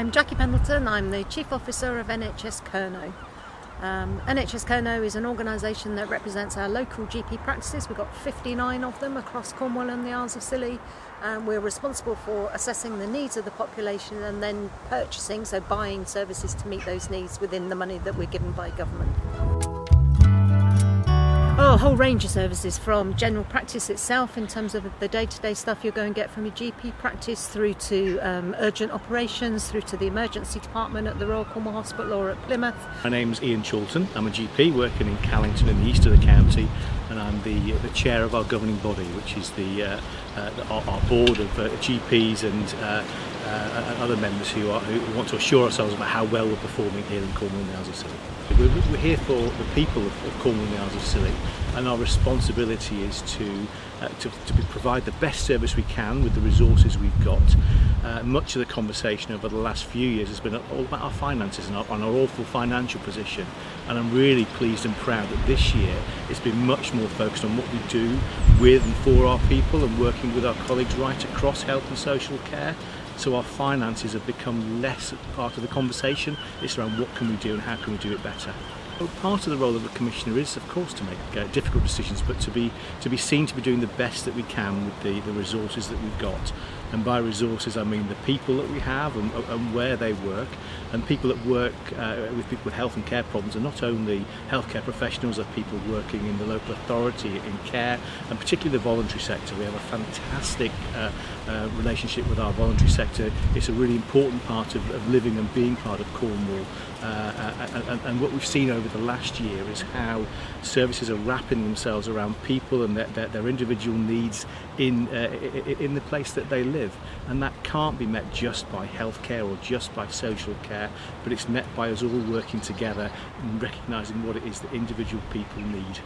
I'm Jackie Pendleton, I'm the Chief Officer of NHS Kernow. Um, NHS Kernow is an organisation that represents our local GP practices. We've got 59 of them across Cornwall and the Isles of Scilly. Um, we're responsible for assessing the needs of the population and then purchasing, so buying services to meet those needs within the money that we're given by government. Whole range of services from general practice itself in terms of the day to day stuff you're going to get from your GP practice through to um, urgent operations, through to the emergency department at the Royal Cornwall Hospital or at Plymouth. My name's Iain Chorlton. I'm a GP working in Callington in the east of the county and I'm the, the chair of our governing body, which is the, uh, uh, our, our, board of uh, GPs and uh, uh, other members who, are, who want to assure ourselves about how well we're performing here in Cornwall and the Isles of Scilly. We're, we're here for the people of, of Cornwall and the Isles of Scilly and our responsibility is to, uh, to, to provide the best service we can with the resources we've got. Uh, much of the conversation over the last few years has been all about our finances and our, and our awful financial position and I'm really pleased and proud that this year it's been much more focused on what we do with and for our people and working with our colleagues right across health and social care so our finances have become less part of the conversation. It's around what can we do and how can we do it better. Well, part of the role of the commissioner is, of course, to make uh, difficult decisions, but to be to be seen to be doing the best that we can with the, the resources that we've got. And by resources, I mean the people that we have and, and where they work. And people that work uh, with people with health and care problems are not only healthcare professionals, are people working in the local authority, in care, and particularly the voluntary sector. We have a fantastic uh, uh, relationship with our voluntary sector. It's a really important part of, of living and being part of Cornwall. Uh, uh and, and what we've seen over the last year is how services are wrapping themselves around people and their, their, their individual needs in, uh, in the place that they live. And that can't be met just by healthcare or just by social care, but it's met by us all working together and recognising what it is that individual people need.